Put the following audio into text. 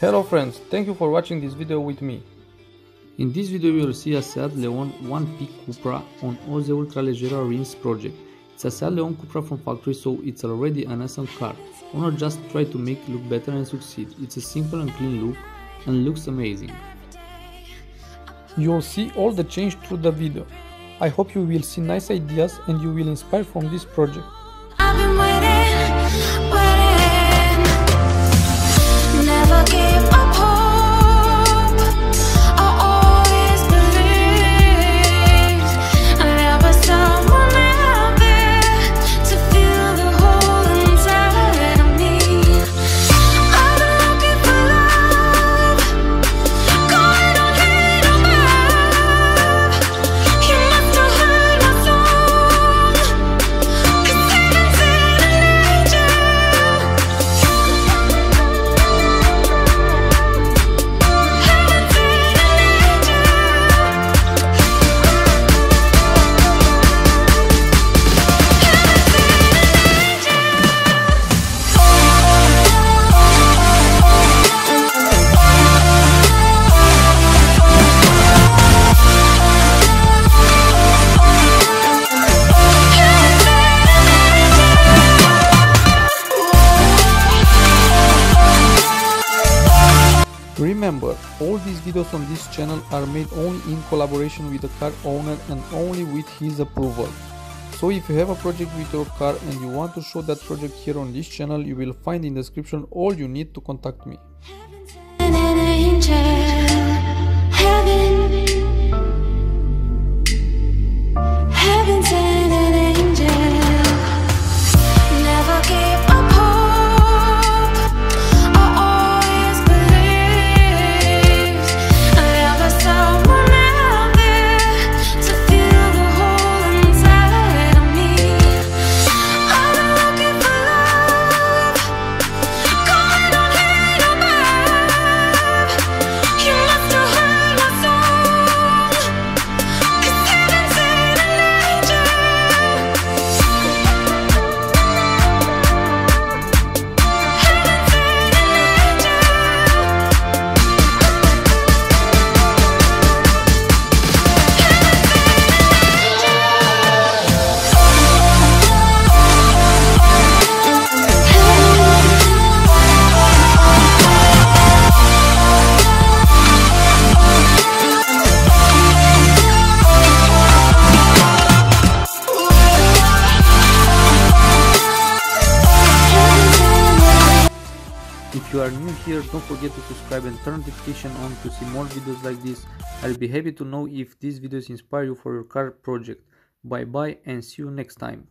Hello friends, thank you for watching this video with me. In this video you will see a Seat Leon 1P Cupra on OZ Ultraleggera Rins project. It's a Seat Leon Cupra from factory so it's already an awesome car. Owner just try to make it look better and succeed. It's a simple and clean look and looks amazing. You will see all the change through the video. I hope you will see nice ideas and you will inspire from this project. Remember, all these videos on this channel are made only in collaboration with the car owner and only with his approval. So if you have a project with your car and you want to show that project here on this channel, you will find in the description all you need to contact me. If you are new here don't forget to subscribe and turn the notification on to see more videos like this. I'll be happy to know if these videos inspire you for your car project. Bye bye and see you next time.